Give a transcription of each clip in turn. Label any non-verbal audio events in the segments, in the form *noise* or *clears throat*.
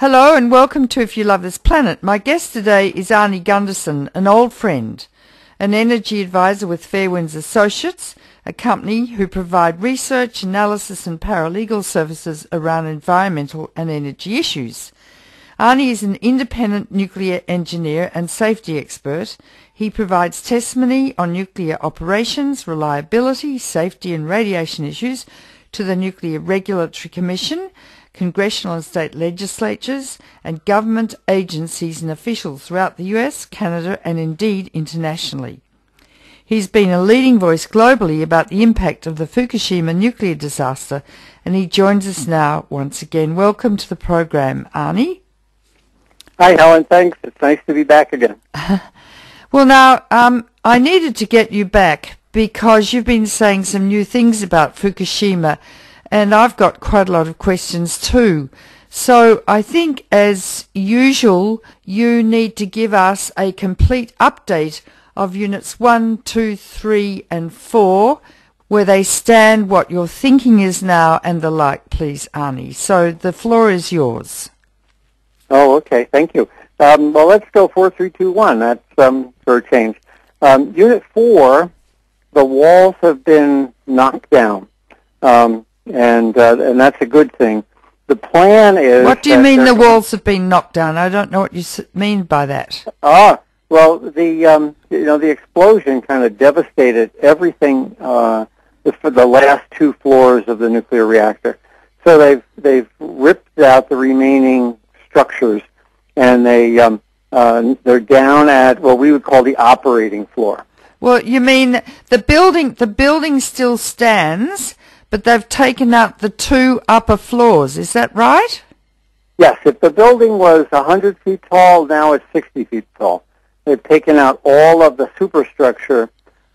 Hello and welcome to If You Love This Planet. My guest today is Arnie Gundersen, an old friend, an energy advisor with Fairewinds Associates, a company who provide research, analysis and paralegal services around environmental and energy issues. Arnie is an independent nuclear engineer and safety expert. He provides testimony on nuclear operations, reliability, safety and radiation issues to the Nuclear Regulatory Commission, congressional and state legislatures, and government agencies and officials throughout the US, Canada, and indeed internationally. He's been a leading voice globally about the impact of the Fukushima nuclear disaster, and he joins us now once again. Welcome to the program, Arnie. Hi, Helen. Thanks. It's nice to be back again. *laughs* *laughs* well, now, um, I needed to get you back because you've been saying some new things about Fukushima and I've got quite a lot of questions too. So I think, as usual, you need to give us a complete update of units 1, 2, 3 and 4, where they stand, what your thinking is now and the like, please, Arnie. So the floor is yours. Oh, okay. Thank you. Um, well, let's go 4321. That's um, for a change. Um, unit 4, the walls have been knocked down. Um, and uh, and that's a good thing. The plan is. What do you mean the walls have been knocked down? I don't know what you mean by that. Ah, well, the um, you know the explosion kind of devastated everything uh, for the last two floors of the nuclear reactor. So they've they've ripped out the remaining structures, and they um, uh, they're down at what we would call the operating floor. Well, you mean the building the building still stands, but they've taken out the two upper floors. Is that right? Yes. If the building was 100 feet tall, now it's 60 feet tall. They've taken out all of the superstructure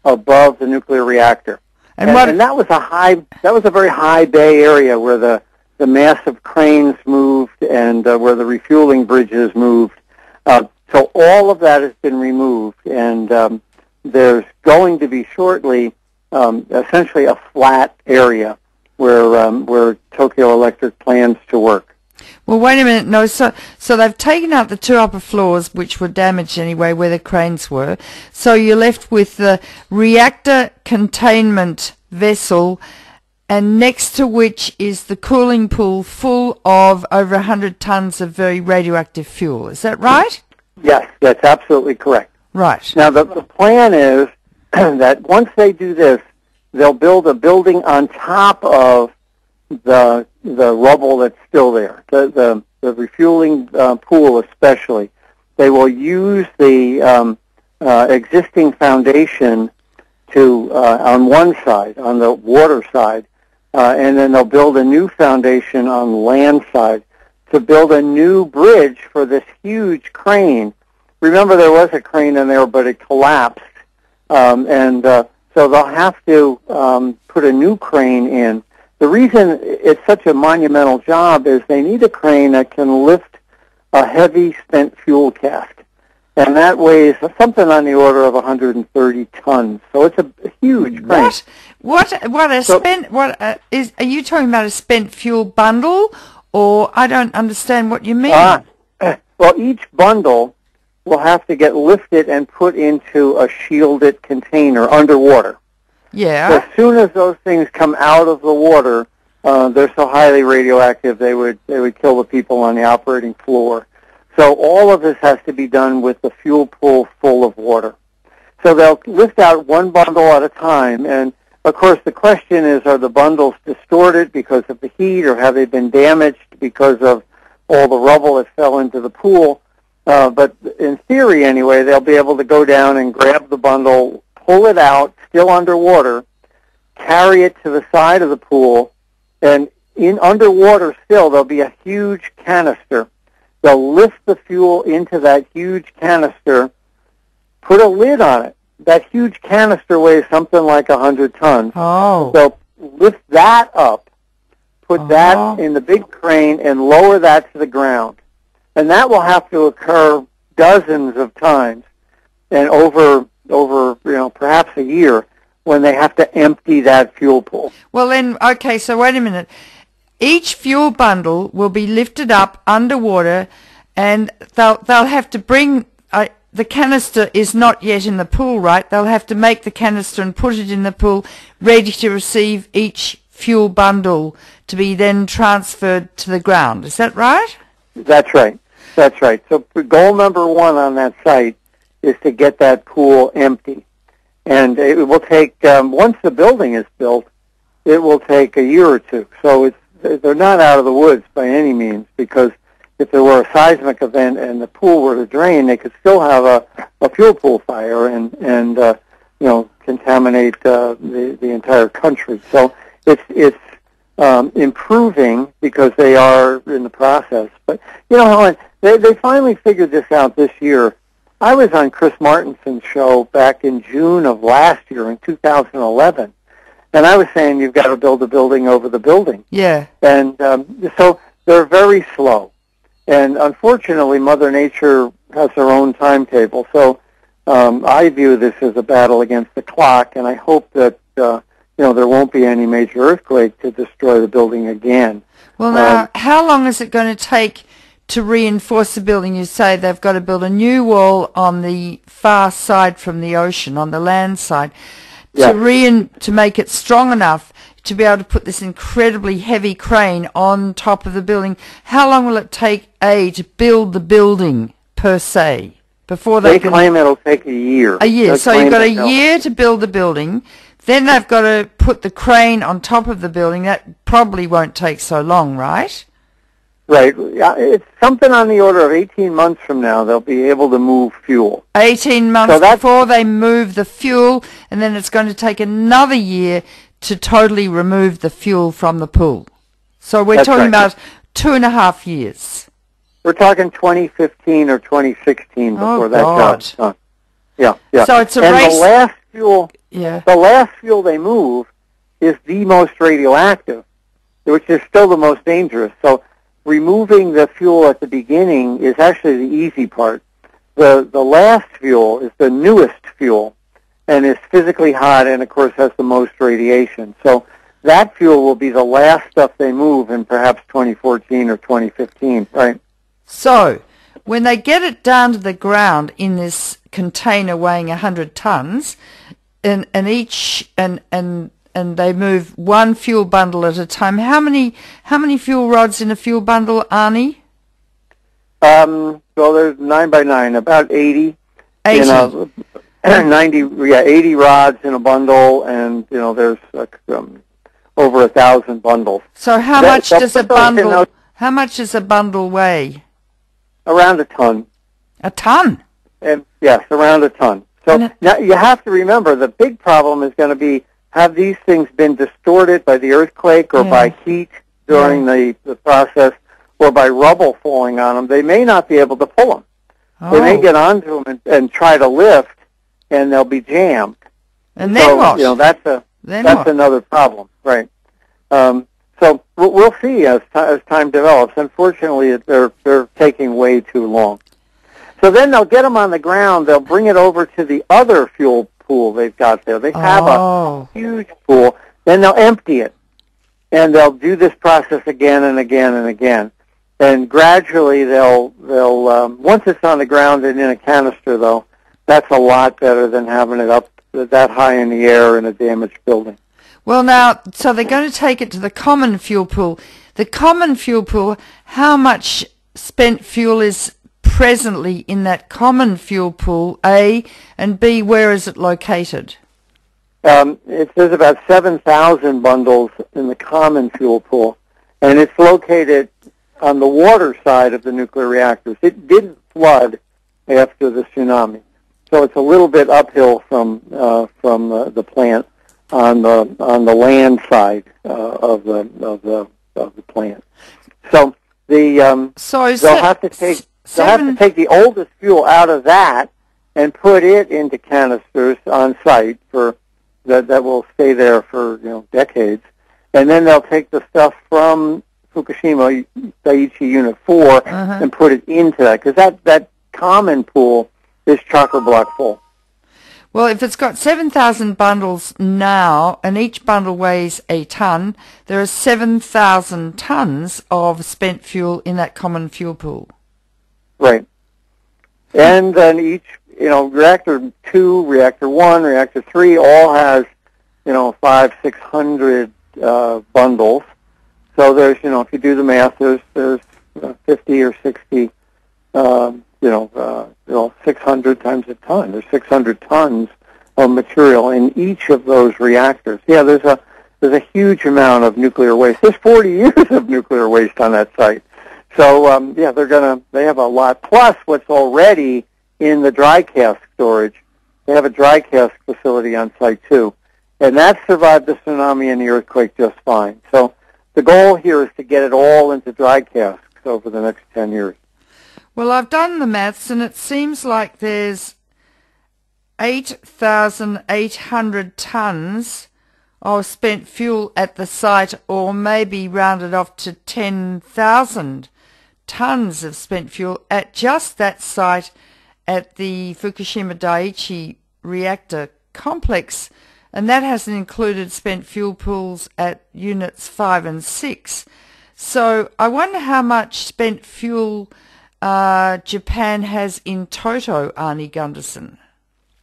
above the nuclear reactor. And, and, what, and that was a high, that was a very high bay area where the, the massive cranes moved and uh, where the refueling bridges moved. Uh, so all of that has been removed, and um, there's going to be shortly um, essentially a flat area where um, where Tokyo Electric plans to work. Well, wait a minute. No, so so they've taken out the two upper floors, which were damaged anyway, where the cranes were. So you're left with the reactor containment vessel, and next to which is the cooling pool full of over 100 tons of very radioactive fuel. Is that right? Yes, that's absolutely correct. Right. Now the, the plan is *clears throat* that once they do this, they'll build a building on top of the the rubble that's still there, the the, the refueling uh, pool especially. They will use the um, uh, existing foundation to uh, on one side, on the water side, uh, and then they'll build a new foundation on the land side to build a new bridge for this huge crane. Remember, there was a crane in there, but it collapsed um, and uh, so they'll have to um, put a new crane in. The reason it's such a monumental job is they need a crane that can lift a heavy spent fuel cask, and that weighs something on the order of 130 tons. So it's a huge crane. What? What? What a so, spent? What uh, is? Are you talking about a spent fuel bundle, or I don't understand what you mean? Uh, *laughs* well, each bundle will have to get lifted and put into a shielded container underwater. Yeah. So as soon as those things come out of the water, uh, they're so highly radioactive they would they would kill the people on the operating floor. So all of this has to be done with the fuel pool full of water. So they'll lift out one bundle at a time, and of course the question is: Are the bundles distorted because of the heat, or have they been damaged because of all the rubble that fell into the pool? Uh, but in theory, anyway, they'll be able to go down and grab the bundle, pull it out, still underwater, carry it to the side of the pool, and in underwater still, there'll be a huge canister. They'll lift the fuel into that huge canister, put a lid on it. That huge canister weighs something like a hundred tons. Oh. So lift that up, put uh-huh. that in the big crane, and lower that to the ground and that will have to occur dozens of times and over over you know perhaps a year when they have to empty that fuel pool. Well then okay, so wait a minute. each fuel bundle will be lifted up underwater, and they'll they'll have to bring. Uh, the canister is not yet in the pool, right? They'll have to make the canister and put it in the pool, ready to receive each fuel bundle to be then transferred to the ground. Is that right? That's right. That's right. So goal number one on that site is to get that pool empty. And it will take, um, once the building is built, it will take a year or two. So it's, they're not out of the woods by any means because if there were a seismic event and the pool were to drain, they could still have a, a fuel pool fire and, and uh, you know, contaminate uh, the, the entire country. So it's, it's um, improving because they are in the process. But, you know, Helen, they, they finally figured this out this year I was on Chris Martenson's show back in June of last year in 2011, and I was saying you've got to build a building over the building. Yeah. And um, so they're very slow, and unfortunately, Mother Nature has her own timetable. So um, I view this as a battle against the clock, and I hope that uh, you know there won't be any major earthquake to destroy the building again. Well, now, um, how long is it going to take? to reinforce the building, you say they've got to build a new wall on the far side from the ocean, on the land side, to rein to make it strong enough to be able to put this incredibly heavy crane on top of the building. How long will it take A to build the building per se before they, they claim it'll take a year. A year. They so you've got a year to build the building. Then they've got to put the crane on top of the building. That probably won't take so long, right? Right. It's something on the order of 18 months from now they'll be able to move fuel. 18 months so before they move the fuel, and then it's going to take another year to totally remove the fuel from the pool. So we're talking right. about two and a half years. We're talking 2015 or 2016 before oh, that job's done. Yeah, yeah. So it's a and race. the last fuel, yeah. the last fuel they move is the most radioactive, which is still the most dangerous. So removing the fuel at the beginning is actually the easy part. The the last fuel is the newest fuel and is physically hot and of course has the most radiation. So that fuel will be the last stuff they move in perhaps 2014 or 2015, right? So, when they get it down to the ground in this container weighing 100 tons, and, and each and and and they move one fuel bundle at a time. How many how many fuel rods in a fuel bundle, Arnie? Um, well, there's nine by nine, about eighty. Eighty. You know, *clears throat* Ninety, yeah, eighty rods in a bundle, and you know, there's um, over a thousand bundles. So how that, much does a bundle? How much does a bundle weigh? Around a ton. A ton. And yes, around a ton. So now you have to remember the big problem is going to be have these things been distorted by the earthquake or yeah. by heat during yeah. the, the process or by rubble falling on them, they may not be able to pull them. Oh. They may oh. get onto them and, and try to lift, and they'll be jammed. And then so, what? You know, that's a then that's what? another problem, right? Um, so we'll, we'll see as t- as time develops. Unfortunately, they're they're taking way too long. So then they'll get them on the ground. They'll bring it over to the other fuel pool they've got there. They have oh. a huge pool. Then they'll empty it, and they'll do this process again and again and again. And gradually, they'll they'll um, once it's on the ground and in a canister, though, that's a lot better than having it up that high in the air in a damaged building. Well, now, so they're going to take it to the common fuel pool. The common fuel pool, how much spent fuel is presently in that common fuel pool, A, and B, where is it located? Um, it says about 7,000 bundles in the common fuel pool, and it's located on the water side of the nuclear reactors. It didn't flood after the tsunami, so it's a little bit uphill from uh, from uh, the plant on the on the land side uh, of the of the of the plant. So the um, so they'll have to take They'll have to take the oldest fuel out of that and put it into canisters on site for that that will stay there for you know decades, and then they'll take the stuff from Fukushima Daiichi Unit 4 uh-huh. and put it into that because that that common pool is chocker block full. Well, if it's got 7,000 bundles now and each bundle weighs a ton, there are 7,000 tons of spent fuel in that common fuel pool. Right. And then each, you know, reactor 2, reactor 1, reactor 3 all has, you know, five, 600 uh, bundles. So there's, you know, if you do the math, there's, there's uh, 50 or 60 um, you know, uh, you know, 600 times a ton. There's 600 tons of material in each of those reactors. Yeah, there's a there's a huge amount of nuclear waste. There's 40 *laughs* years of nuclear waste on that site. So um, yeah, they're gonna they have a lot. Plus, what's already in the dry cask storage, they have a dry cask facility on site too, and that survived the tsunami and the earthquake just fine. So the goal here is to get it all into dry casks over the next 10 years. Well, I've done the maths and it seems like there's 8,800 tonnes of spent fuel at the site or maybe rounded off to 10,000 tonnes of spent fuel at just that site at the Fukushima Daiichi reactor complex and that hasn't included spent fuel pools at units 5 and 6. So I wonder how much spent fuel uh, Japan has in toto, Arnie Gundersen?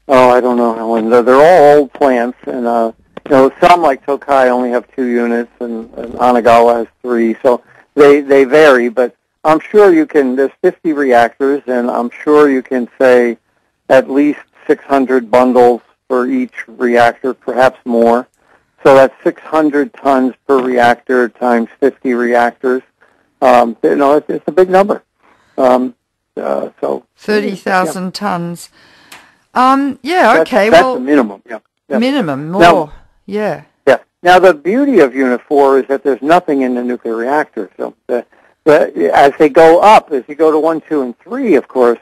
Oh, I don't know, Helen. They're all old plants, and uh, you know some like Tokai only have two units, and, and Onagawa has three. So they they vary, but I'm sure you can. There's 50 reactors, and I'm sure you can say at least 600 bundles for each reactor, perhaps more. So that's 600 tons per reactor times 50 reactors. Um, you know, it's, it's a big number. Um, uh, so 30,000 yeah. tons. Um, yeah, that's, okay. That's well, the minimum, yeah. yeah. Minimum, more, now, yeah. Yeah. Now, the beauty of Unit 4 is that there's nothing in the nuclear reactor. So the, the, as they go up, as you go to 1, 2, and 3, of course,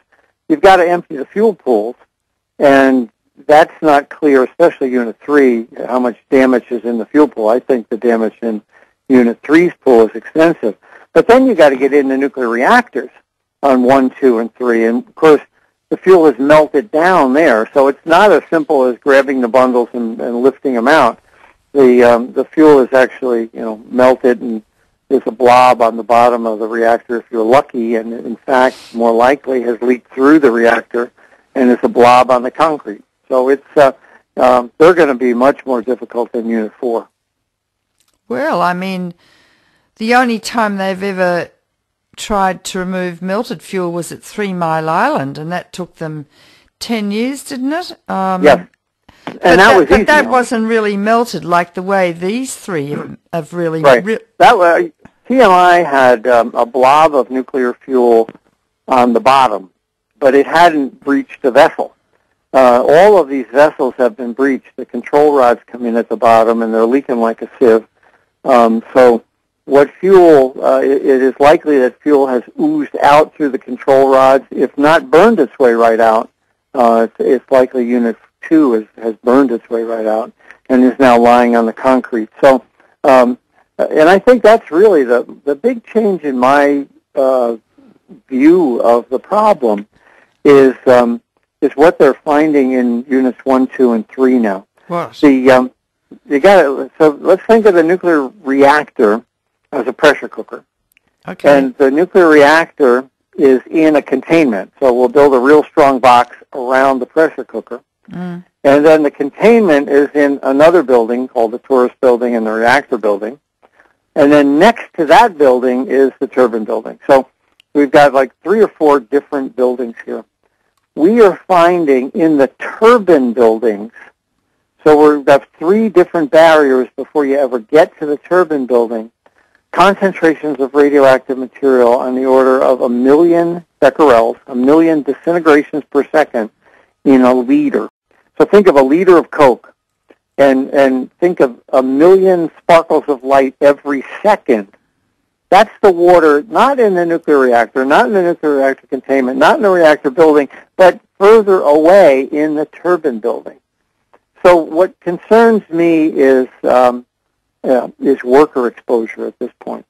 you've got to empty the fuel pools, and that's not clear, especially Unit 3, how much damage is in the fuel pool. I think the damage in Unit 3's pool is extensive. But then you've got to get in the nuclear reactors on one, two, and three. And of course, the fuel is melted down there, so it's not as simple as grabbing the bundles and, and lifting them out. The um, the fuel is actually you know melted and there's a blob on the bottom of the reactor if you're lucky, and in fact, more likely has leaked through the reactor and is a blob on the concrete. So it's uh, um, they're going to be much more difficult than Unit Four. Well, I mean, the only time they've ever tried to remove melted fuel was at Three Mile Island, and that took them ten years, didn't it? Um, yes. And that, that, was but that wasn't really melted like the way these three have, have really. Right. Re- that was TMI had um, a blob of nuclear fuel on the bottom, but it hadn't breached the vessel. Uh, all of these vessels have been breached. The control rods come in at the bottom, and they're leaking like a sieve. Um, so what fuel, uh, it, it is likely that fuel has oozed out through the control rods. If not burned its way right out, uh, it's, it's likely Unit 2 has, has burned its way right out and is now lying on the concrete. So, um, and I think that's really the, the big change in my uh, view of the problem is um, is what they're finding in units one, two, and three now. What? The um, you got so let's think of the nuclear reactor as a pressure cooker. Okay. And the nuclear reactor is in a containment. So we'll build a real strong box around the pressure cooker. Mm. And then the containment is in another building called the torus building and the reactor building. And then next to that building is the turbine building. So we've got like three or four different buildings here. We are finding in the turbine buildings, so we've got three different barriers before you ever get to the turbine building concentrations of radioactive material on the order of a million becquerels, a million disintegrations per second in a liter. So think of a liter of Coke and, and think of a million sparkles of light every second. That's the water, not in the nuclear reactor, not in the nuclear reactor containment, not in the reactor building, but further away in the turbine building. So what concerns me is um, uh, is worker exposure at this point.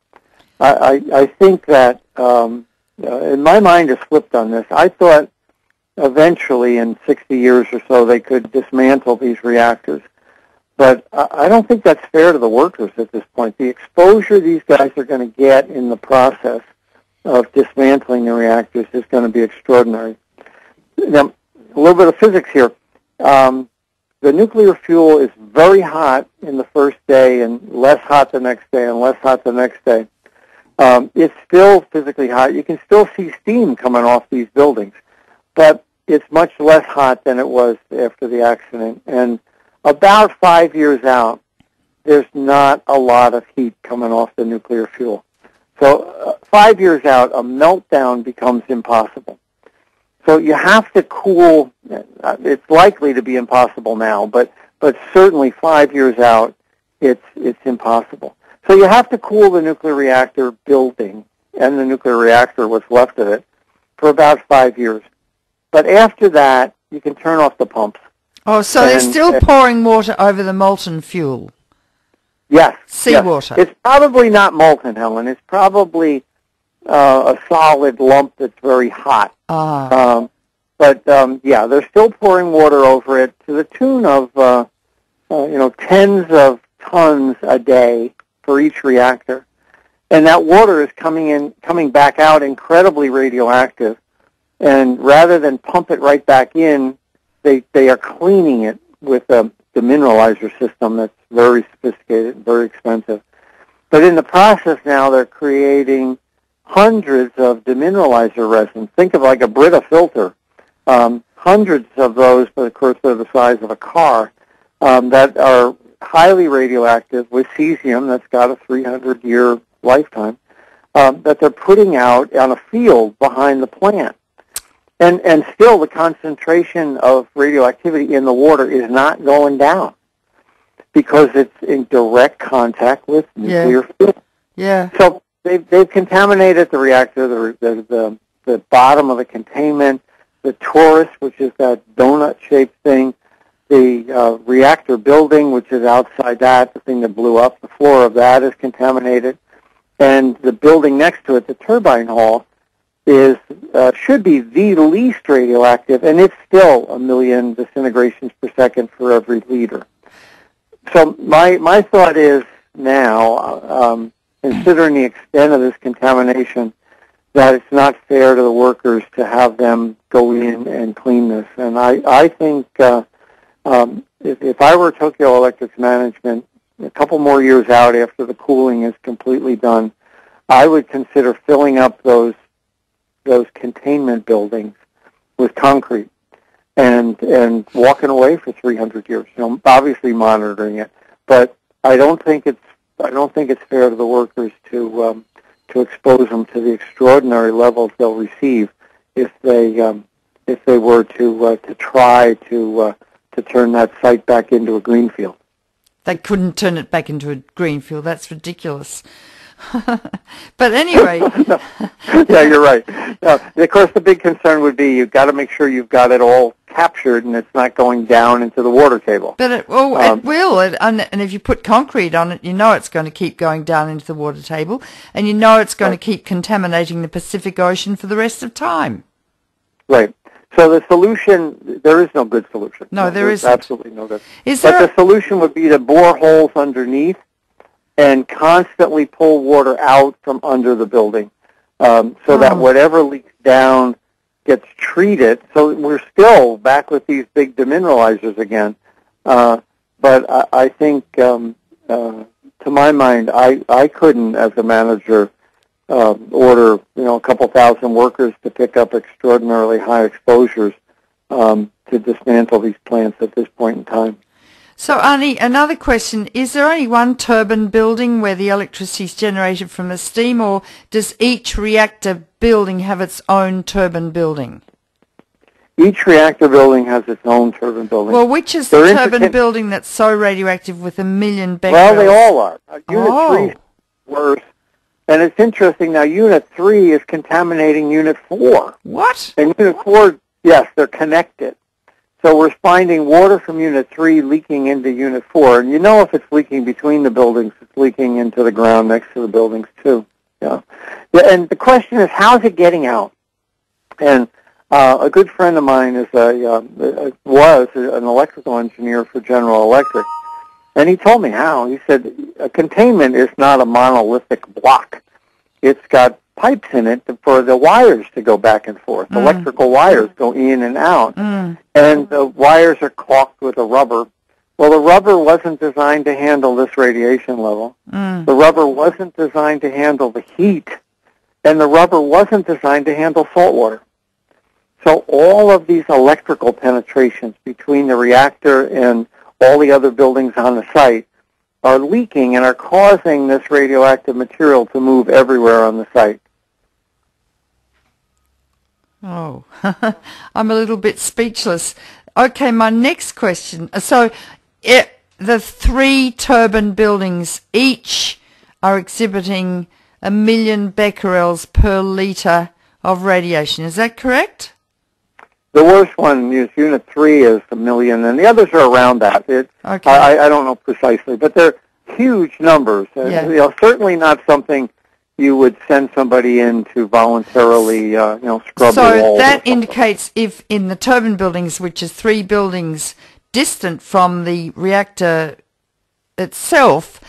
I, I, I think that um, uh, in my mind has flipped on this. I thought eventually in 60 years or so they could dismantle these reactors. But I don't think that's fair to the workers at this point. The exposure these guys are going to get in the process of dismantling the reactors is going to be extraordinary. Now, a little bit of physics here. Um, the nuclear fuel is very hot in the first day and less hot the next day and less hot the next day. Um, it's still physically hot. You can still see steam coming off these buildings, but it's much less hot than it was after the accident. And about five years out, there's not a lot of heat coming off the nuclear fuel. So uh, five years out, a meltdown becomes impossible. So you have to cool. Uh, it's likely to be impossible now, but but certainly five years out, it's it's impossible. So you have to cool the nuclear reactor building and the nuclear reactor, what's left of it, for about five years. But after that, you can turn off the pumps. Oh, so and, they're still pouring water over the molten fuel. Yes. Seawater. Yes. It's probably not molten, Helen. It's probably uh, a solid lump that's very hot. Ah. Um, but um, yeah, they're still pouring water over it to the tune of uh, uh, you know tens of tons a day for each reactor, and that water is coming in, coming back out incredibly radioactive. And rather than pump it right back in, they they are cleaning it with a demineralizer system that's very sophisticated, very expensive. But in the process now, they're creating hundreds of demineralizer resins. Think of like a Brita filter. Um, hundreds of those, but of course they're the size of a car, um, that are highly radioactive with cesium that's got a 300-year lifetime, um, that they're putting out on a field behind the plant. And, and still the concentration of radioactivity in the water is not going down because it's in direct contact with nuclear yeah. fuel. Yeah. So they've they've contaminated the reactor, the the the, the bottom of the containment, the torus, which is that donut-shaped thing, the uh, reactor building, which is outside that, the thing that blew up, the floor of that is contaminated, and the building next to it, the turbine hall, is uh, should be the least radioactive, and it's still a million disintegrations per second for every liter. So my my thought is now. Um, considering the extent of this contamination, that it's not fair to the workers to have them go in and clean this. And I, I think uh, um, if, if I were Tokyo Electric's management, a couple more years out after the cooling is completely done, I would consider filling up those those containment buildings with concrete and and walking away for 300 years. You know, obviously monitoring it, but I don't think it's I don't think it's fair to the workers to um, to expose them to the extraordinary levels they'll receive if they um, if they were to uh, to try to uh, to turn that site back into a greenfield. They couldn't turn it back into a greenfield. That's ridiculous. But anyway, *laughs* yeah, you're right. Uh, of course, the big concern would be you've got to make sure you've got it all captured and it's not going down into the water table. But it, well, um, it will, it, and, and, if you put concrete on it, you know it's going to keep going down into the water table, and you know it's going right. to keep contaminating the Pacific Ocean for the rest of time. Right. So the solution, there is no good solution. No, no there is absolutely no good. Is but there the solution would be to bore holes underneath and constantly pull water out from under the building, um, so oh. that whatever leaks down gets treated. So we're still back with these big demineralizers again. Uh, but I, I think, um, uh, to my mind, I, I couldn't, as a manager, uh, order you know a couple thousand workers to pick up extraordinarily high exposures um, to dismantle these plants at this point in time. So, Arnie, another question. Is there only one turbine building where the electricity is generated from the steam, or does each reactor building have its own turbine building? Each reactor building has its own turbine building. Well, which is They're the turbine building that's so radioactive with a million becquerels? Well, they all are. Uh, unit oh. 3 is worse. And it's interesting now, Unit 3 is contaminating Unit 4. What? And Unit 4, yes, they're connected. So we're finding water from Unit 3 leaking into Unit 4. And you know if it's leaking between the buildings, it's leaking into the ground next to the buildings too. Yeah. And the question is, how's it getting out? And Uh, a good friend of mine is a uh, was an electrical engineer for General Electric, and he told me how. He said a containment is not a monolithic block; it's got pipes in it for the wires to go back and forth. Mm. Electrical wires go in and out, mm. and the wires are caulked with a rubber. Well, the rubber wasn't designed to handle this radiation level. Mm. The rubber wasn't designed to handle the heat, and the rubber wasn't designed to handle salt water. So all of these electrical penetrations between the reactor and all the other buildings on the site are leaking and are causing this radioactive material to move everywhere on the site. Oh, *laughs* I'm a little bit speechless. Okay, my next question. Uh, so, it, the three turbine buildings each are exhibiting a million becquerels per litre of radiation. Is that correct? The worst one is Unit 3 is a million, and the others are around that. It, okay. I, I don't know precisely, but they're huge numbers. Yeah. you know, certainly not something you would send somebody in to voluntarily, uh, you know, scrub so the walls. So that indicates if in the turbine buildings, which is three buildings distant from the reactor itself,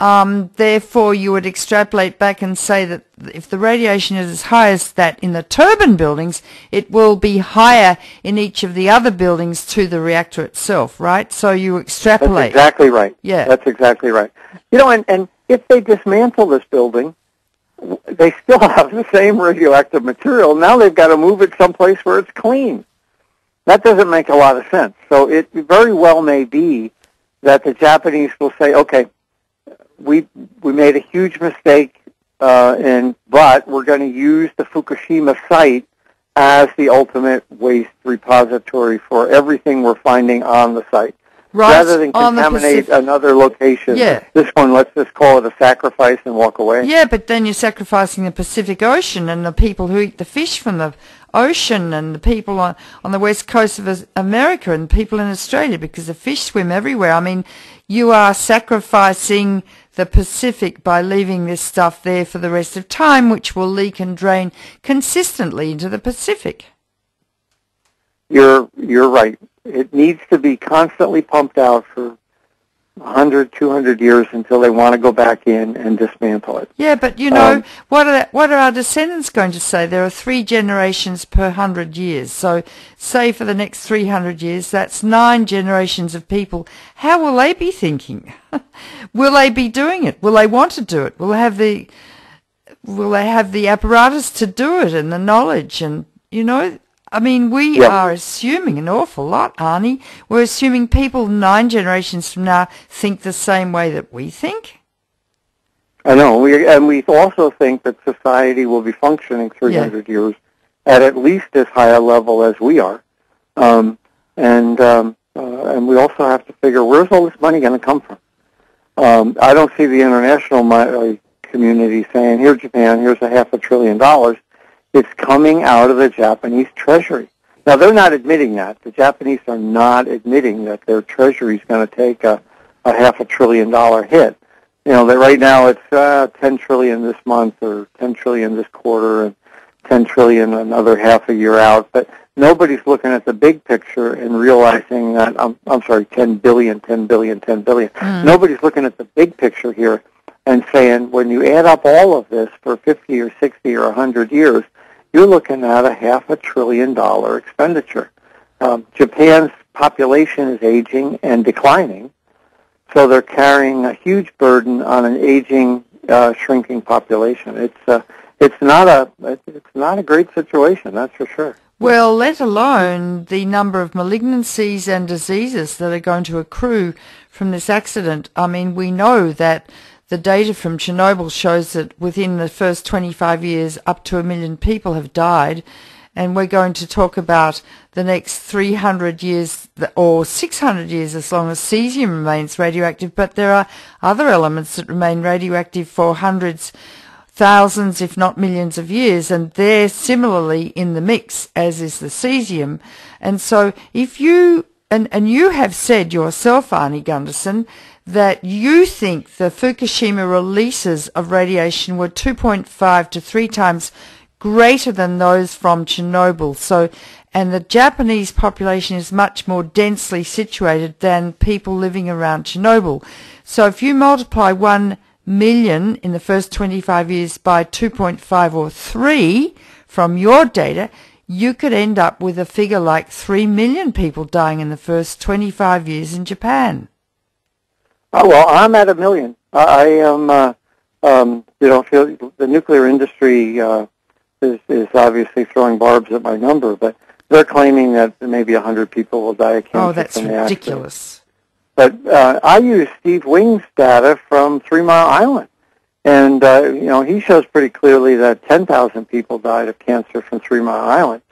um, therefore, you would extrapolate back and say that if the radiation is as high as that in the turbine buildings, it will be higher in each of the other buildings to the reactor itself, right? So you extrapolate. That's exactly right. Yeah. That's exactly right. You know, and, and if they dismantle this building, they still *laughs* have the same radioactive material. Now they've got to move it someplace where it's clean. That doesn't make a lot of sense. So it very well may be that the Japanese will say, okay, we we made a huge mistake, uh, and but we're going to use the Fukushima site as the ultimate waste repository for everything we're finding on the site. Right Rather than contaminate another location, yeah. this one, let's just call it a sacrifice and walk away. Yeah, but then you're sacrificing the Pacific Ocean and the people who eat the fish from the ocean and the people on, on the west coast of America and people in Australia because the fish swim everywhere. I mean, you are sacrificing the Pacific by leaving this stuff there for the rest of time, which will leak and drain consistently into the Pacific. You're you're right. It needs to be constantly pumped out for 100, 200 years until they want to go back in and dismantle it. Yeah, but you know, um, what are what are our descendants going to say? There are three generations per hundred years. So, say for the next 300 years, that's nine generations of people. How will they be thinking? *laughs* will they be doing it? Will they want to do it? Will they have the will they have the apparatus to do it and the knowledge and you know I mean, we are assuming an awful lot, Arnie. We're assuming people nine generations from now think the same way that we think. I know, we, and we also think that society will be functioning 300 yeah. years at at least as high a level as we are. Um, and um, uh, and we also have to figure where's all this money going to come from. Um, I don't see the international uh, community saying, "Here, Japan, here's a half a trillion dollars." It's coming out of the Japanese treasury. Now, they're not admitting that. The Japanese are not admitting that their treasury is going to take a, a half a trillion dollar hit. You know, that right now it's uh, 10 trillion this month or 10 trillion this quarter and 10 trillion another half a year out. But nobody's looking at the big picture and realizing that, I'm, I'm sorry, 10 billion, 10 billion, 10 billion. Mm. Nobody's looking at the big picture here and saying when you add up all of this for 50 or 60 or 100 years, you're looking at a half a trillion dollar expenditure. Um, Japan's population is aging and declining, so they're carrying a huge burden on an aging, uh, shrinking population. It's uh, it's not a it's not a great situation, that's for sure. Well, let alone the number of malignancies and diseases that are going to accrue from this accident. I mean, we know that the data from Chernobyl shows that within the first 25 years, up to a million people have died. And we're going to talk about the next 300 years or 600 years as long as cesium remains radioactive. But there are other elements that remain radioactive for hundreds, thousands, if not millions of years. And they're similarly in the mix, as is the cesium. And so if you, and, and you have said yourself, Arnie Gundersen, that you think the Fukushima releases of radiation were 2.5 to 3 times greater than those from Chernobyl. So, and the Japanese population is much more densely situated than people living around Chernobyl. So if you multiply 1 million in the first 25 years by 2.5 or 3 from your data, you could end up with a figure like 3 million people dying in the first 25 years in Japan. Oh, well, I'm at a million. I am, uh, um, you know, feel the nuclear industry uh, is, is obviously throwing barbs at my number, but they're claiming that maybe 100 people will die of cancer. Oh, that's ridiculous. But uh, I use Steve Wing's data from Three Mile Island. And, uh, you know, he shows pretty clearly that 10,000 people died of cancer from Three Mile Island.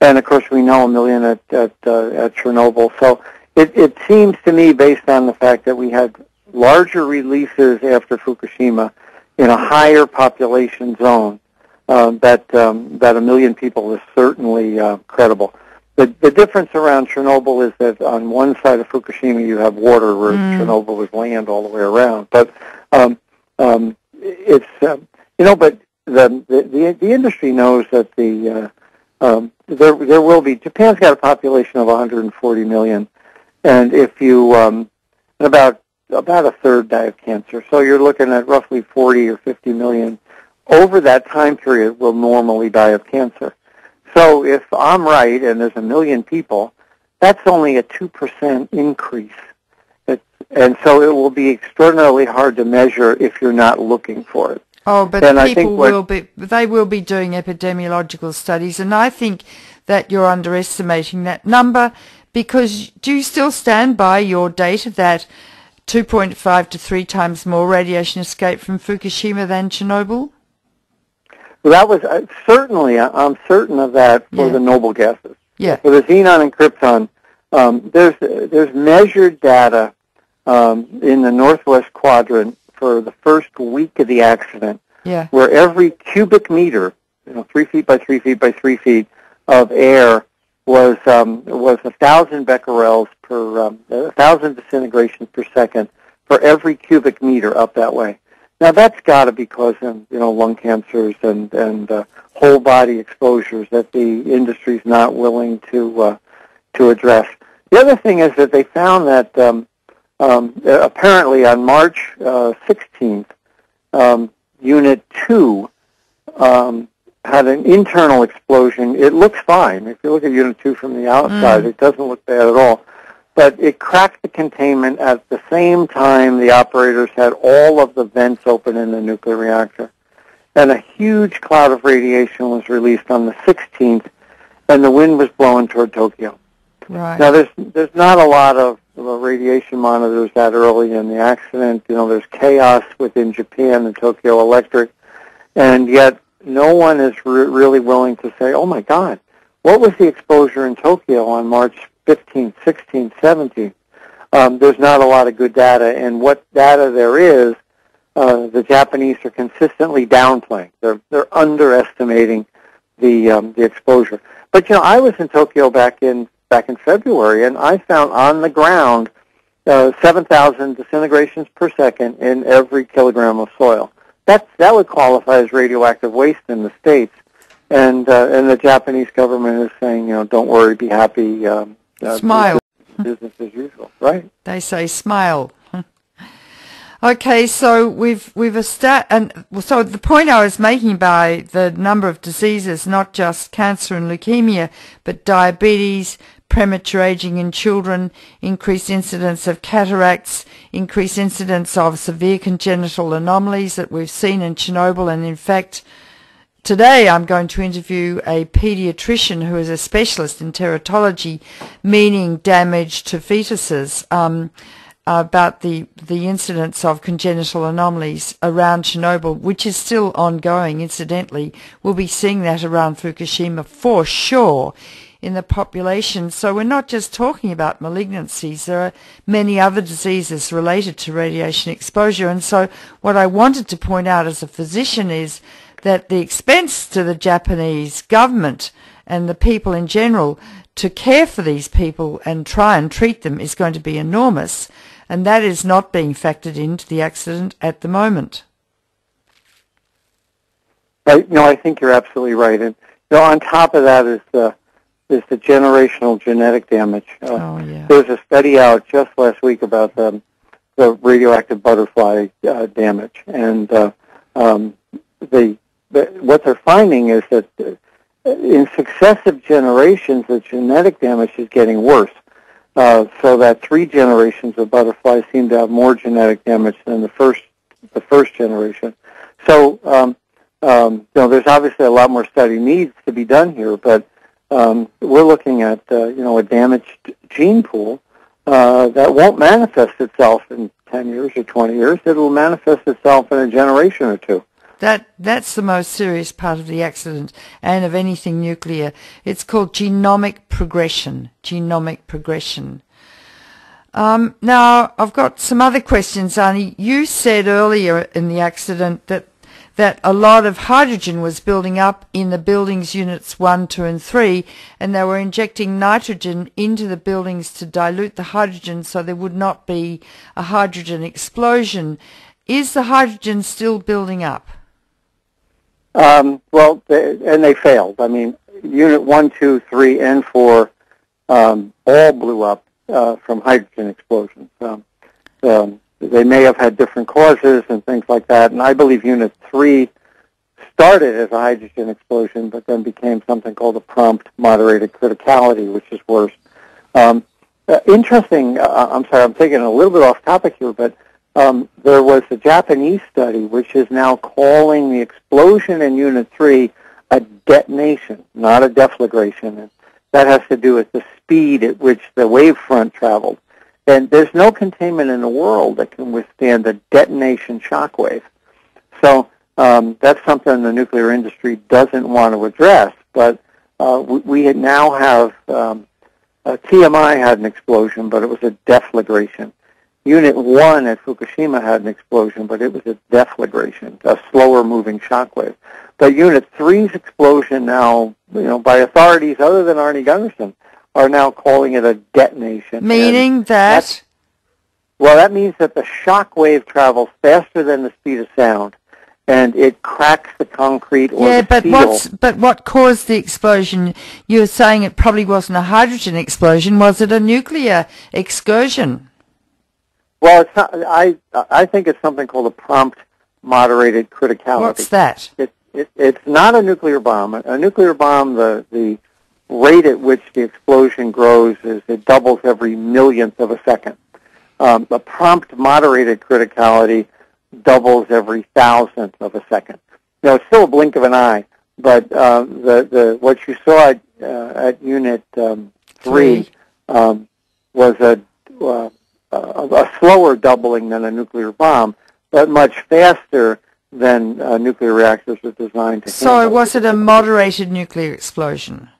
And, of course, we know a million at, at, uh, at Chernobyl. So it, it seems to me, based on the fact that we had larger releases after Fukushima in a higher population zone, uh, that, um, that a million people is certainly uh, credible. The, the difference around Chernobyl is that on one side of Fukushima you have water, where mm. Chernobyl was land all the way around. But um, um, it's uh, you know, but the, the the industry knows that the uh, um, there there will be Japan's got a population of 140 million, and if you um, about about a third die of cancer, so you're looking at roughly 40 or 50 million. Over that time period will normally die of cancer. So if I'm right and there's a million people, that's only a 2% increase. And so it will be extraordinarily hard to measure if you're not looking for it. Oh, but and people will be, they will be doing epidemiological studies, and I think that you're underestimating that number because do you still stand by your data that 2.5 to 3 times more radiation escaped from Fukushima than Chernobyl? Well, that was uh, certainly, uh, I'm certain of that for yeah. the noble gases. Yeah. For the xenon and krypton, um, there's, there's measured data um, in the northwest quadrant for the first week of the accident, yeah. where every cubic meter, you know, three feet by three feet by three feet of air was um, was a thousand becquerels per um, a thousand disintegrations per second for every cubic meter up that way. Now that's got to be causing you know lung cancers and and uh, whole body exposures that the industry's not willing to uh, to address. The other thing is that they found that um, um, apparently on March uh, 16th, um, Unit 2 um, had an internal explosion. It looks fine. If you look at Unit 2 from the outside, mm. it doesn't look bad at all. But it cracked the containment at the same time the operators had all of the vents open in the nuclear reactor. And a huge cloud of radiation was released on the 16th, and the wind was blowing toward Tokyo. Right. Now, there's there's not a lot of radiation monitors that early in the accident. You know, there's chaos within Japan and Tokyo Electric, and yet no one is re- really willing to say, "Oh my God, what was the exposure in Tokyo on March 15th, 16th, 17th?" Um, there's not a lot of good data, and what data there is, uh, the Japanese are consistently downplaying. They're they're underestimating the um, the exposure. But you know, I was in Tokyo back in back in February, and I found on the ground uh, 7,000 disintegrations per second in every kilogram of soil. That that would qualify as radioactive waste in the states, and uh, and the Japanese government is saying, you know, don't worry, be happy. Um, uh, smile. *laughs* Business as usual, right? They say smile. *laughs* Okay, so we've we've a stat, and so the point I was making by the number of diseases, not just cancer and leukemia, but diabetes, premature aging in children, increased incidence of cataracts, increased incidence of severe congenital anomalies that we've seen in Chernobyl. And in fact, today I'm going to interview a pediatrician who is a specialist in teratology, meaning damage to fetuses. Um, about the, the incidence of congenital anomalies around Chernobyl, which is still ongoing, incidentally. We'll be seeing that around Fukushima for sure in the population. So we're not just talking about malignancies. There are many other diseases related to radiation exposure. And so what I wanted to point out as a physician is that the expense to the Japanese government and the people in general to care for these people and try and treat them is going to be enormous. And that is not being factored into the accident at the moment. No, I think you're absolutely right. And you know, on top of that is the is the generational genetic damage. Uh, oh, yeah. There was a study out just last week about the the radioactive butterfly uh, damage, and uh, um, the, the what they're finding is that in successive generations, the genetic damage is getting worse. Uh, so that three generations of butterflies seem to have more genetic damage than the first the first generation. So um, um, you know, there's obviously a lot more study needs to be done here, but um, we're looking at uh, you know a damaged gene pool uh, that won't manifest itself in 10 years or 20 years. It will manifest itself in a generation or two. That that's the most serious part of the accident and of anything nuclear. It's called genomic progression. Genomic progression. Um, now I've got some other questions, Arnie. You said earlier in the accident that that a lot of hydrogen was building up in the buildings units 1, 2 and 3 and they were injecting nitrogen into the buildings to dilute the hydrogen so there would not be a hydrogen explosion. Is the hydrogen still building up? Um, well, they, and they failed. I mean, Unit 1, 2, 3, and 4 um, all blew up uh, from hydrogen explosions. Um, um, they may have had different causes and things like that. And I believe Unit 3 started as a hydrogen explosion, but then became something called a prompt moderated criticality, which is worse. Um, uh, interesting, uh, I'm sorry, I'm taking a little bit off topic here, but um, there was a Japanese study which is now calling the explosion in Unit 3 a detonation, not a deflagration. And that has to do with the speed at which the wave front traveled. And there's no containment in the world that can withstand a detonation shockwave. So um, that's something the nuclear industry doesn't want to address. But uh, we, we now have um, uh, TMI had an explosion, but it was a deflagration. Unit 1 at Fukushima had an explosion, but it was a deflagration, a slower moving shockwave. But Unit 3's explosion now, you know, by authorities other than Arnie Gundersen, are now calling it a detonation. Meaning that? Well, that means that the shock wave travels faster than the speed of sound, and it cracks the concrete or yeah, the but steel. what's but what caused the explosion? You were saying it probably wasn't a hydrogen explosion. Was it a nuclear excursion? Well, it's not, I I think it's something called a prompt moderated criticality. What's that? It, it, it's not a nuclear bomb. A nuclear bomb, the the rate at which the explosion grows is it doubles every millionth of a second. Um, a prompt moderated criticality doubles every thousandth of a second. Now it's still a blink of an eye, but uh, the the what you saw at, uh, at Unit um, three um, was a, uh, a slower doubling than a nuclear bomb, but much faster than uh, nuclear reactors are designed to. So handle. was it a moderated nuclear explosion?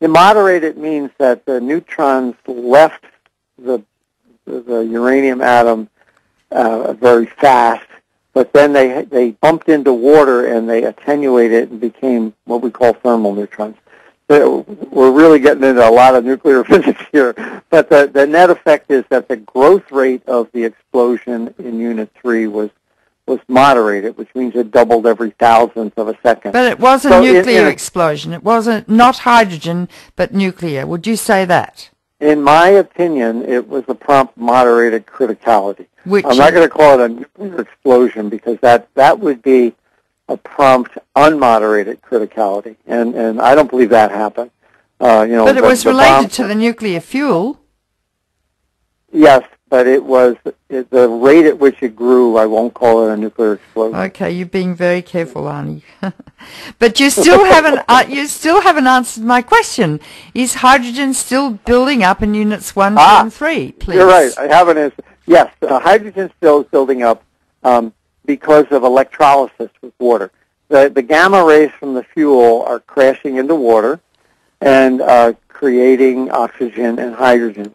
The moderated means that the neutrons left the the uranium atom uh, very fast, but then they they bumped into water and they attenuated and became what we call thermal neutrons. So we're really getting into a lot of nuclear *laughs* physics here, but the, the net effect is that the growth rate of the explosion in Unit 3 was was moderated, which means it doubled every thousandth of a second. But it was a so nuclear in, in, explosion. It wasn't not hydrogen, but nuclear. Would you say that? In my opinion, it was a prompt moderated criticality. Which I'm not going to call it a nuclear explosion because that that would be a prompt unmoderated criticality, and and I don't believe that happened. Uh, you know, but it the, was the related bomb, to the nuclear fuel. Yes, but it was it, the rate at which it grew. I won't call it a nuclear explosion. Okay, you're being very careful, Arnie. *laughs* but you still haven't uh, you still haven't answered my question. Is hydrogen still building up in units one, ah, two, and three? Please. You're right. I haven't answered. Yes, uh, hydrogen still is building up um, because of electrolysis with water. The the gamma rays from the fuel are crashing into water and uh, creating oxygen and hydrogen.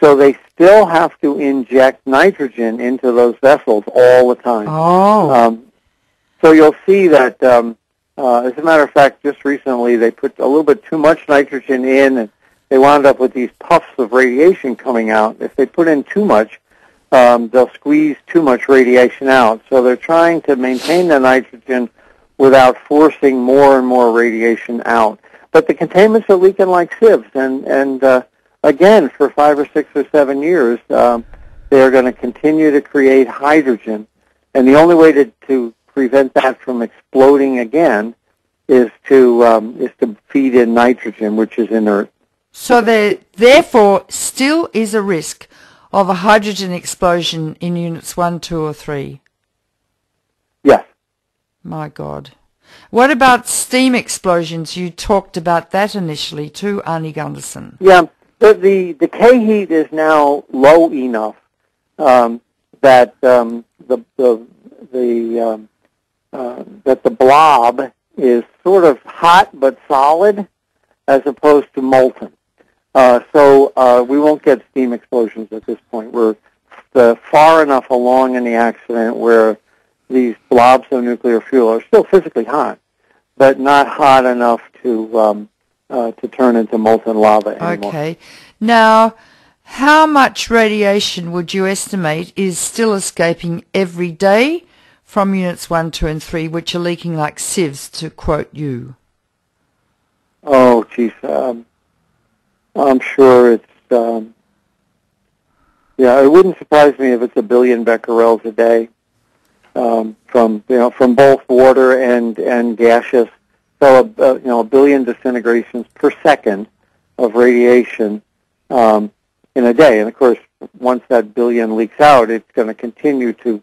So they still have to inject nitrogen into those vessels all the time. Oh. Um, so you'll see that, um, uh, as a matter of fact, just recently they put a little bit too much nitrogen in, and they wound up with these puffs of radiation coming out. If they put in too much, um, they'll squeeze too much radiation out. So they're trying to maintain the nitrogen without forcing more and more radiation out. But the containments are leaking like sieves, and and uh, again, for five or six or seven years, um, they're going to continue to create hydrogen, and the only way to to prevent that from exploding again is to um, is to feed in nitrogen, which is inert. So there, therefore, still is a risk of a hydrogen explosion in units one, two, or three. Yes. My God. What about steam explosions? You talked about that initially too, Arnie Gundersen. Yeah, the, the decay heat is now low enough um, that um, the the the um, uh, that the blob is sort of hot but solid, as opposed to molten. Uh, so uh, we won't get steam explosions at this point. We're uh, far enough along in the accident where these blobs of nuclear fuel are still physically hot, but not hot enough to um, uh, to turn into molten lava anymore. Okay. Now, how much radiation would you estimate is still escaping every day from units 1, 2, and 3, which are leaking like sieves, to quote you? Oh, geez. Um, I'm sure it's, um, yeah, it wouldn't surprise me if it's a billion becquerels a day um, from, you know, from both water and, and gaseous. So, a, you know, a billion disintegrations per second of radiation um, in a day. And of course, once that billion leaks out, it's going to continue to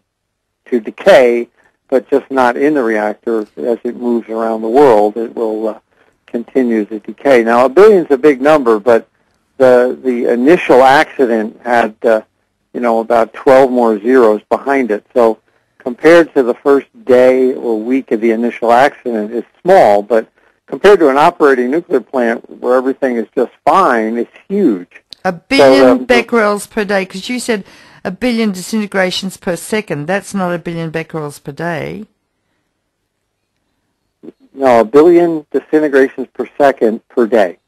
to decay, but just not in the reactor as it moves around the world. It will uh, continue to decay. Now, a billion's a big number, but the the initial accident had uh, you know about 12 more zeros behind it. So compared to the first day or week of the initial accident, is small, but compared to an operating nuclear plant where everything is just fine, it's huge. A billion so, um, becquerels per day, because you said a billion disintegrations per second. That's not a billion becquerels per day. No, a billion disintegrations per second per day.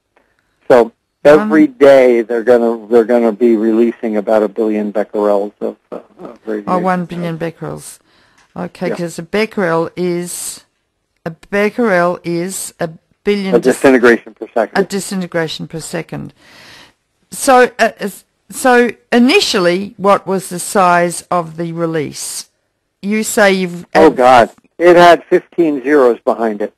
So every um, day they're gonna they're gonna be releasing about a billion becquerels of, uh, of radiation. Oh, one billion becquerels. Okay, because yeah. a becquerel is a becquerel is a billion. A disintegration per second. A disintegration per second. So, uh, so initially, what was the size of the release? You say you've. Oh God, it had 15 zeros behind it.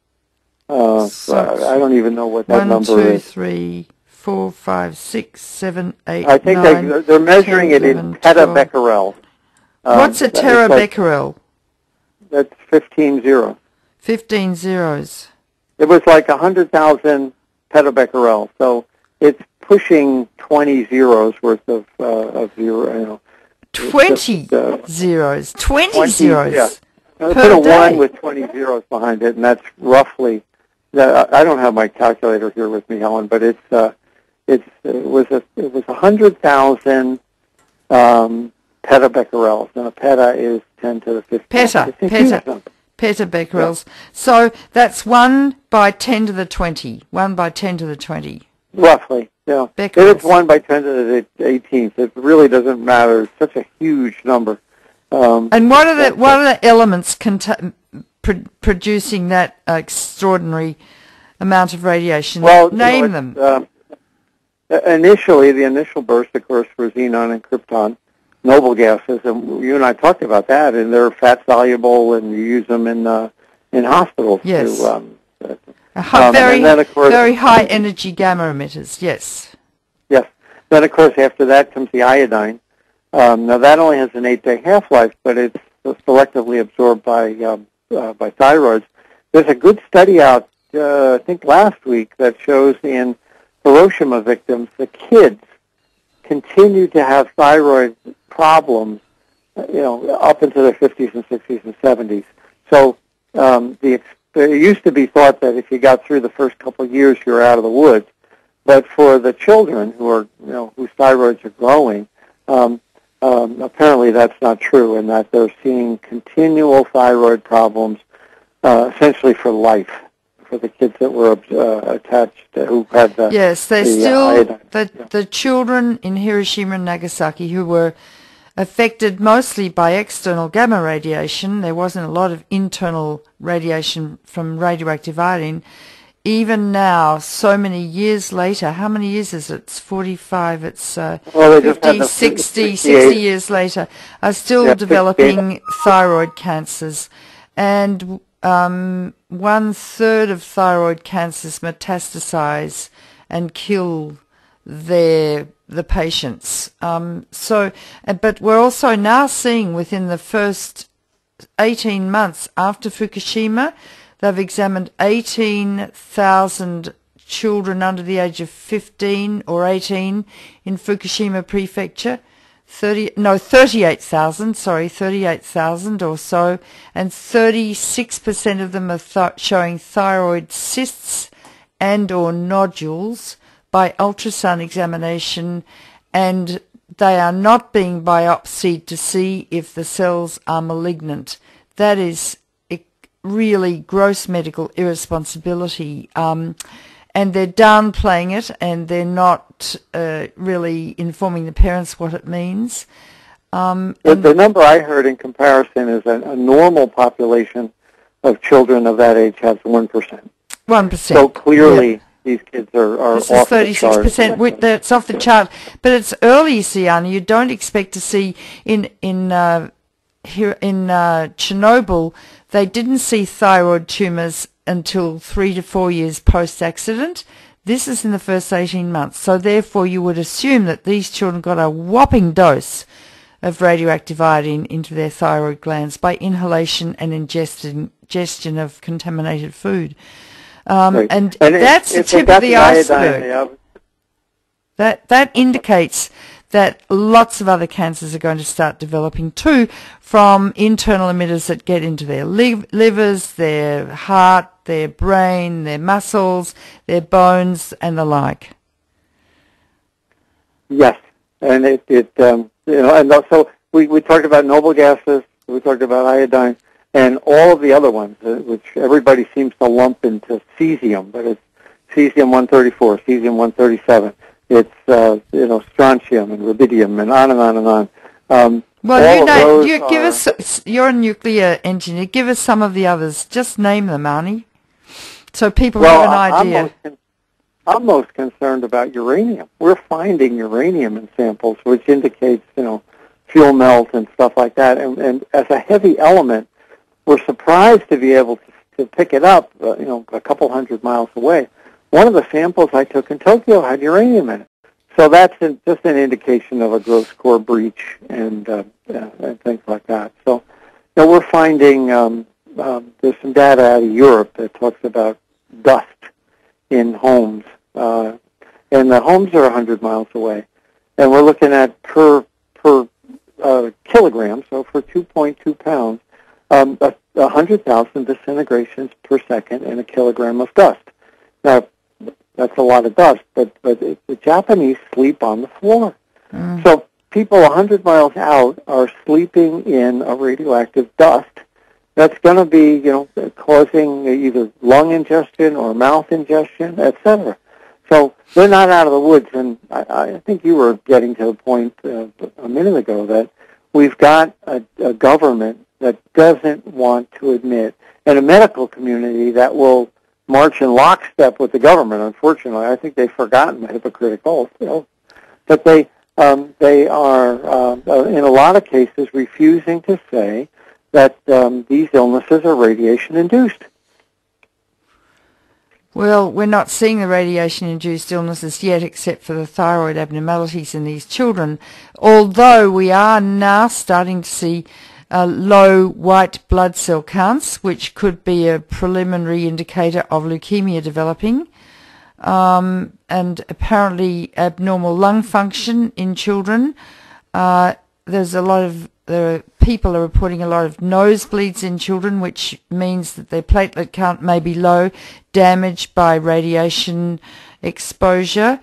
Uh, so I don't even know what that one, number two, is. three, four, five, six, seven, eight. I think nine, they, they're measuring 10, it in 11, petabecquerel. Um, What's a terabecquerel? Like, that's 15 zeros. 15 zeros. It was like 100,000 petabecquerel. So it's pushing 20 zeros worth of, uh, of zero, you know. 20 just, uh, zeros. 20, 20 zeros. Yeah. Per put a day. one with 20 zeros behind it, and that's roughly. I don't have my calculator here with me, Helen, but it's uh, it's it was a it was a hundred thousand um, petabecquerels, and a peta is 10 to the 15. Peta, peta, petabecquerels. Yeah. So that's one by 10 to the 20. One by 10 to the 20. Roughly, yeah. If it's one by 10 to the 18th, it really doesn't matter. It's such a huge number. Um, and what are the what are the elements cont- pr- producing that uh, extraordinary amount of radiation? Well, name you know, them. Uh, initially, the initial burst, of course, were xenon and krypton, noble gases, and you and I talked about that. And they're fat soluble, and you use them in uh, in hospitals yes. to um, um, very, course, very high energy gamma emitters, yes. Yes. Then, of course, after that comes the iodine. Um, now, that only has an eight-day half-life, but it's selectively absorbed by um, uh, by thyroids. There's a good study out, uh, I think last week, that shows in Hiroshima victims, the kids continue to have thyroid problems, you know, up into their 50s and 60s and 70s. So um, the it used to be thought that if you got through the first couple of years, you were out of the woods. But for the children who are, you know, whose thyroids are growing, um, um, apparently that's not true, and that they're seeing continual thyroid problems, uh, essentially for life, for the kids that were uh, attached uh, who had the yes, they the, still iodine. the yeah. the children in Hiroshima and Nagasaki who were affected mostly by external gamma radiation. There wasn't a lot of internal radiation from radioactive iodine. Even now, so many years later, how many years is it? It's 45, it's uh, Well, 50, the 60, 60 years later, are still Yeah, developing thyroid cancers. And um, one third of thyroid cancers metastasize and kill their the patients. Um, so, but we're also now seeing within the first 18 months after Fukushima, they've examined 18,000 children under the age of 15 or 18 in Fukushima Prefecture. 30 no 38,000 sorry 38,000 or so and 36% of them are th- showing thyroid cysts and or nodules by ultrasound examination and they are not being biopsied to see if the cells are malignant. That is really gross medical irresponsibility. Um, and they're downplaying it and they're not uh, really informing the parents what it means. Um, The, the number I heard in comparison is a, a normal population of children of that age has 1%. 1%. So clearly these kids are, are This is off the thirty six charts. percent. That's off the chart, but it's early, Siana. You don't expect to see in in uh, here in uh, Chernobyl. They didn't see thyroid tumors until three to four years post accident. This is in the first eighteen months. So therefore, you would assume that these children got a whopping dose of radioactive iodine into their thyroid glands by inhalation and ingestion, ingestion of contaminated food. Um, and, if- that's the if they tip of the iceberg. they have- That that indicates that lots of other cancers are going to start developing too from internal emitters that get into their liv- livers, their heart, their brain, their muscles, their bones, and the like. Yes, and it, it um, you know, and also we, we talked about noble gases, we talked about iodine, and all of the other ones, uh, which everybody seems to lump into cesium, but it's cesium-134, cesium-137. It's uh, you know strontium and rubidium and on and on and on. Um, Well, you know, you give are- us. You're a nuclear engineer. Give us some of the others. Just name them, Arnie, so people well, have an I- I'm idea. most, con- I'm most concerned about uranium. We're finding uranium in samples, which indicates you know fuel melt and stuff like that. And, and as a heavy element, we're surprised to be able to, to pick it up, uh, you know, a couple hundred miles away. One of the samples I took in Tokyo had uranium in it. So that's an, just an indication of a gross core breach and, uh, uh, and things like that. So, you know, we're finding um, um, there's some data out of Europe that talks about dust in homes, uh, and the homes are 100 miles away, and we're looking at per per uh, kilogram, so for 2.2 pounds, um, a, 100,000 disintegrations per second in a kilogram of dust. Now, that's a lot of dust, but but it, the Japanese sleep on the floor. So people 100 miles out are sleeping in a radioactive dust that's going to be, you know, causing either lung ingestion or mouth ingestion, etc. So they're not out of the woods, and I, I think you were getting to the point uh, a minute ago that we've got a, a government that doesn't want to admit, and a medical community that will march in lockstep with the government. Unfortunately, I think they've forgotten the Hippocratic Oath, you know, but they um, they are uh, uh, in a lot of cases refusing to say that um, these illnesses are radiation induced. Well, we're not seeing the radiation-induced illnesses yet, except for the thyroid abnormalities in these children. Although we are now starting to see uh, low white blood cell counts, which could be a preliminary indicator of leukemia developing, um, and apparently abnormal lung function in children. Uh, there's a lot of the people are reporting a lot of nosebleeds in children, which means that their platelet count may be low, damaged by radiation exposure.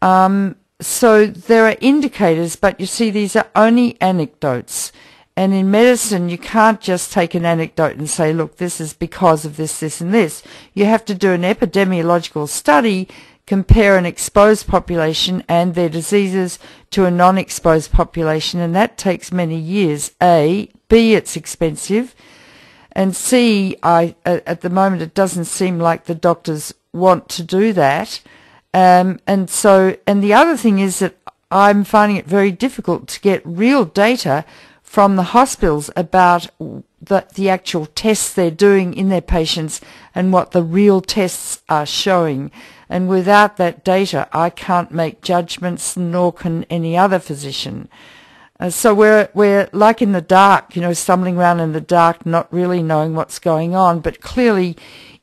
Um, so there are indicators, but you see, these are only anecdotes. And in medicine, you can't just take an anecdote and say, look, this is because of this, this, and this. You have to do an epidemiological study compare an exposed population and their diseases to a non-exposed population, and that takes many years. A, B, it's expensive, and C, I at the moment it doesn't seem like the doctors want to do that. Um, and so, and the other thing is that I'm finding it very difficult to get real data from the hospitals about the, the actual tests they're doing in their patients and what the real tests are showing. And without that data, I can't make judgments, nor can any other physician. Uh, so we're we're like in the dark, you know, stumbling around in the dark, not really knowing what's going on. But clearly,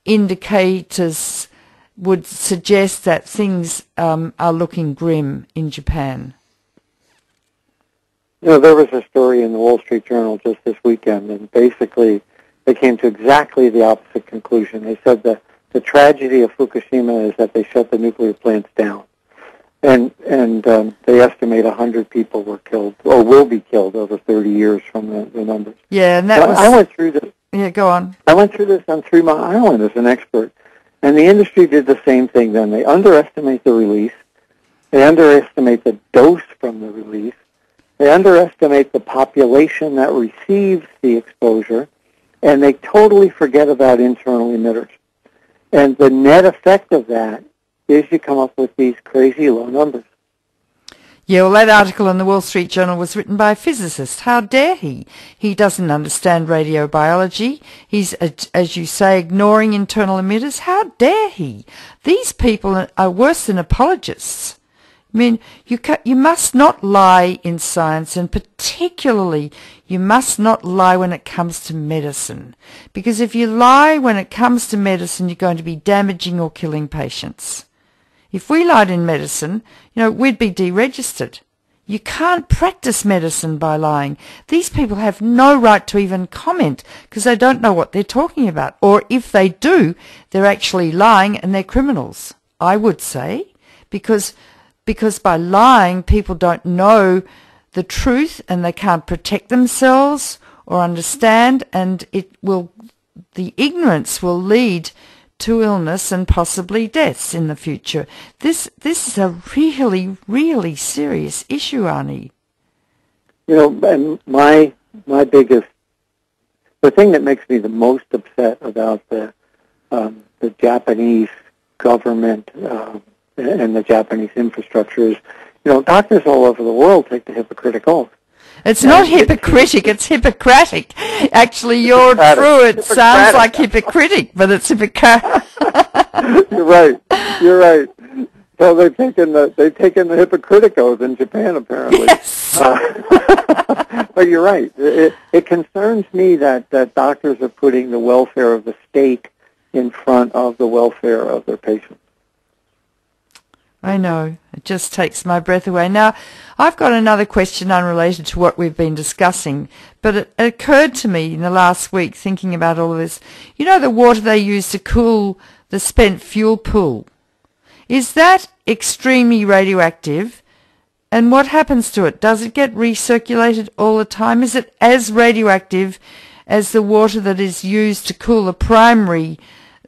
indicators would suggest that things um, are looking grim in Japan. You know, there was a story in the Wall Street Journal just this weekend, and basically they came to exactly the opposite conclusion. They said that the tragedy of Fukushima is that they shut the nuclear plants down, and and um, they estimate a hundred people were killed or will be killed over 30 years from the, the numbers. Yeah, and that So was. I went through this. yeah, go on. I went through this on Three Mile Island as an expert, and the industry did the same thing. Then they underestimate the release, they underestimate the dose from the release, they underestimate the population that receives the exposure, and they totally forget about internal emitters. And the net effect of that is you come up with these crazy low numbers. Yeah, well, that article in the Wall Street Journal was written by a physicist. How dare he? He doesn't understand radiobiology. He's, as- you say, ignoring internal emitters. How dare he? These people are worse than apologists. I mean, you you must not lie in science, and particularly you must not lie when it comes to medicine. Because if you lie when it comes to medicine, you're going to be damaging or killing patients. If we lied in medicine, you know, we'd be deregistered. You can't practice medicine by lying. These people have no right to even comment because they don't know what they're talking about. Or if they do, they're actually lying and they're criminals. I would say because because by lying people don't know the truth and they can't protect themselves or understand and it will the ignorance will lead to illness and possibly deaths in the future. This this is a really really serious issue, Arnie. You know, my my biggest the thing that makes me the most upset about the um, the Japanese government uh, and the Japanese infrastructure is, you know, doctors all over the world take the Hippocratic oath. It's Yeah, not it's- hypocritic, it's Hippocratic. Actually, through. It sounds like hypocritic, but it's Hippocratic. *laughs* You're right. You're right. So they've taken the they've taken the Hippocratic oath in Japan apparently. yes. Uh, *laughs* but you're right. It, it concerns me that, that doctors are putting the welfare of the state in front of the welfare of their patients. I know. It just takes my breath away. Now, I've got another question unrelated to what we've been discussing, but it occurred to me in the last week thinking about all of this. You know the water they use to cool the spent fuel pool? Is that extremely radioactive? And what happens to it? Does it get recirculated all the time? Is it as radioactive as the water that is used to cool the primary,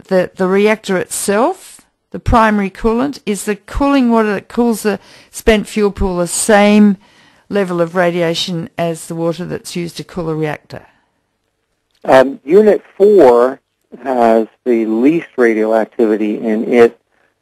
the, the reactor itself? The primary coolant? Is the cooling water that cools the spent fuel pool the same level of radiation as the water that's used to cool a reactor? Um, Unit 4 has the least radioactivity in it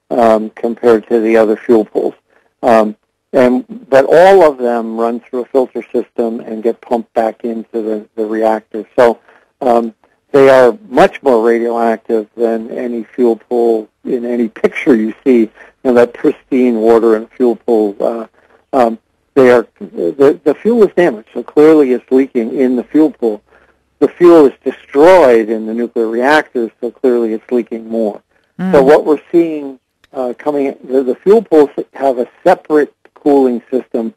um, compared to the other fuel pools. Um, and but all of them run through a filter system and get pumped back into the, the reactor. So um, they are much more radioactive than any fuel pool in any picture you see. You know, that pristine water and fuel pool. Uh, um, they are the the fuel is damaged, so clearly it's leaking in the fuel pool. The fuel is destroyed in the nuclear reactors, so clearly it's leaking more. So what we're seeing uh, coming, the, the fuel pools have a separate cooling system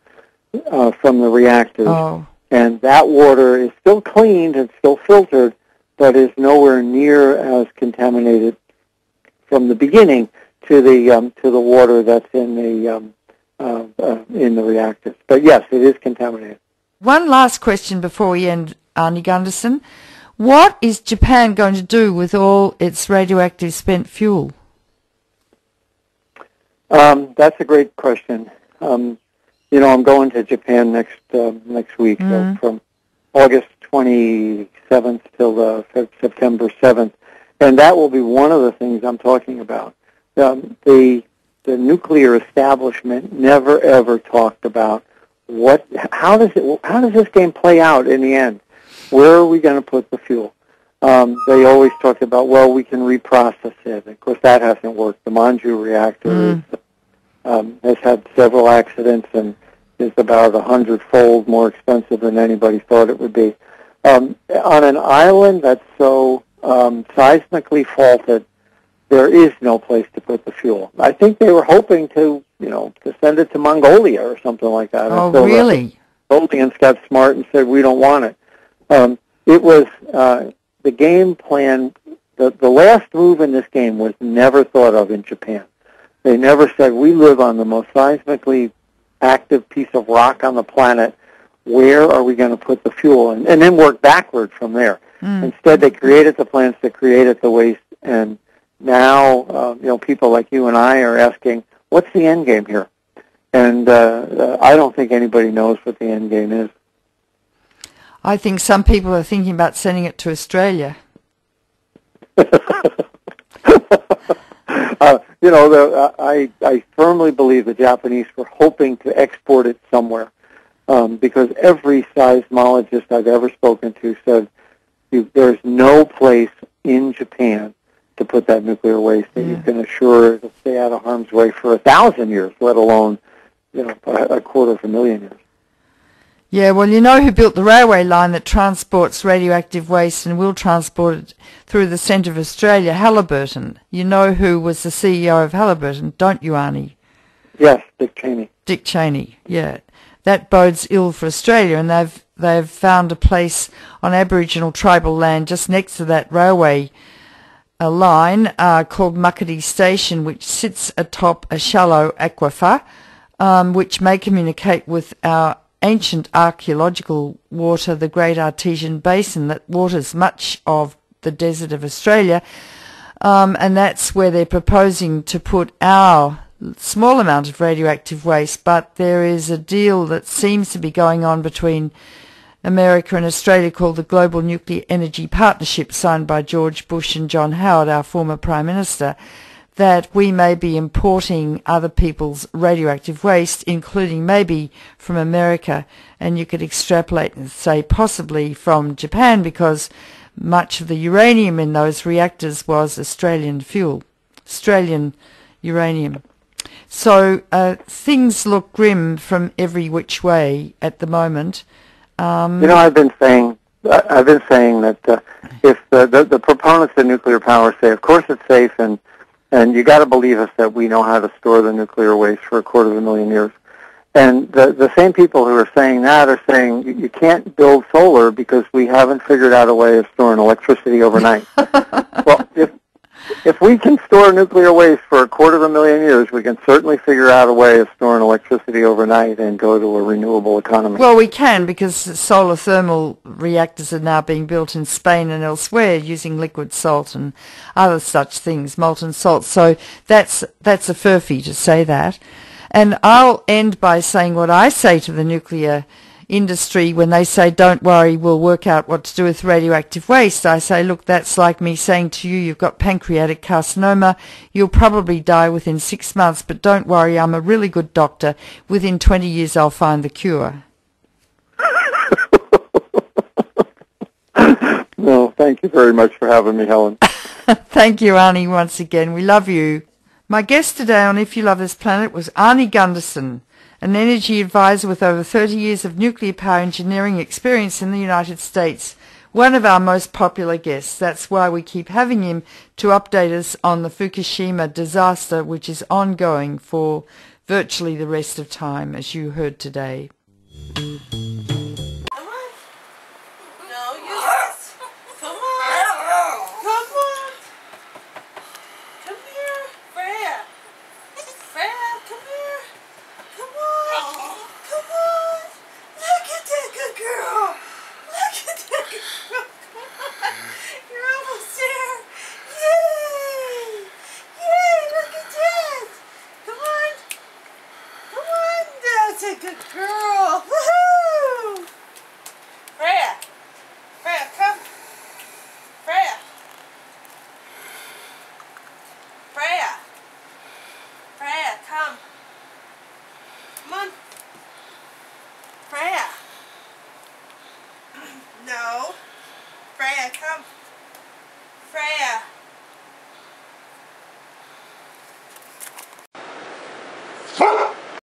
uh, from the reactors, Oh, and that water is still cleaned and still filtered, but is nowhere near as contaminated from the beginning to the um, to the water that's in the um, uh, uh, in the reactors. But yes, it is contaminated. One last question before we end, Arnie Gundersen. What is Japan going to do with all its radioactive spent fuel? Um, that's a great question. Um, you know, I'm going to Japan next uh, next week, Mhm. so from August 27th till the Fe- September 7th, and that will be one of the things I'm talking about. Um, the the nuclear establishment never ever talked about what how does it how does this game play out in the end? Where are we going to put the fuel? Um, they always talked about well we can reprocess it. Of course that hasn't worked. The Monju reactor Mm. is, um, has had several accidents and is about a hundredfold more expensive than anybody thought it would be. Um, on an island that's so um, seismically faulted, there is no place to put the fuel. I think they were hoping to, you know, to send it to Mongolia or something like that. Oh, the really? Mongolians got smart and said we don't want it. Um, it was uh, the game plan. The the last move in this game was never thought of in Japan. They never said we live on the most seismically active piece of rock on the planet. Where are we going to put the fuel? And, and then work backward from there. Mm. Instead, they created the plants that created the waste, and now uh, you know people like you and I are asking, what's the end game here? And uh, uh, I don't think anybody knows what the end game is. I think some people are thinking about sending it to Australia. *laughs* uh, you know, the, uh, I I firmly believe the Japanese were hoping to export it somewhere, um, because every seismologist I've ever spoken to said there's no place in Japan to put that nuclear waste that you can assure it'll stay out of harm's way for a thousand years, let alone you know a, a quarter of a million years. Yeah, well, you know who built the railway line that transports radioactive waste and will transport it through the centre of Australia? Halliburton. You know who was the CEO of Halliburton, don't you, Arnie? Yes, Dick Cheney. Dick Cheney. Yeah, that bodes ill for Australia, and they've they've found a place on Aboriginal tribal land just next to that railway a line uh, called Muckaty Station, which sits atop a shallow aquifer, um, which may communicate with our ancient archaeological water, the Great Artesian Basin that waters much of the desert of Australia. Um, and that's where they're proposing to put our small amount of radioactive waste. But there is a deal that seems to be going on between America and Australia called the Global Nuclear Energy Partnership, signed by George Bush and John Howard, our former Prime Minister, that we may be importing other people's radioactive waste, including maybe from America, and you could extrapolate and say possibly from Japan because much of the uranium in those reactors was Australian fuel, Australian uranium. So uh, things look grim from every which way at the moment. Um, You know, I've been saying, I've been saying that uh, if the, the the proponents of nuclear power say, of course it's safe, and and you got to believe us that we know how to store the nuclear waste for a quarter of a million years. And the the same people who are saying that are saying you, you can't build solar because we haven't figured out a way of storing electricity overnight. *laughs* well, if if we can store nuclear waste for a quarter of a million years, we can certainly figure out a way of storing electricity overnight and go to a renewable economy. Well, we can because solar thermal reactors are now being built in Spain and elsewhere using liquid salt and other such things, molten salt. So that's that's a furphy to say that. And I'll end by saying what I say to the nuclear industry when they say, don't worry, we'll work out what to do with radioactive waste. I say, look, that's like me saying to you, you've got pancreatic carcinoma. You'll probably die within six months, but don't worry, I'm a really good doctor. Within 20 years, I'll find the cure. *laughs* No, thank you very much for having me, Helen. *laughs* Thank you, Arnie, once again. We love you. My guest today on If You Love This Planet was Arnie Gundersen, an energy advisor with over 30 years of nuclear power engineering experience in the United States. One of our most popular guests. That's why we keep having him to update us on the Fukushima disaster, which is ongoing for virtually the rest of time, as you heard today.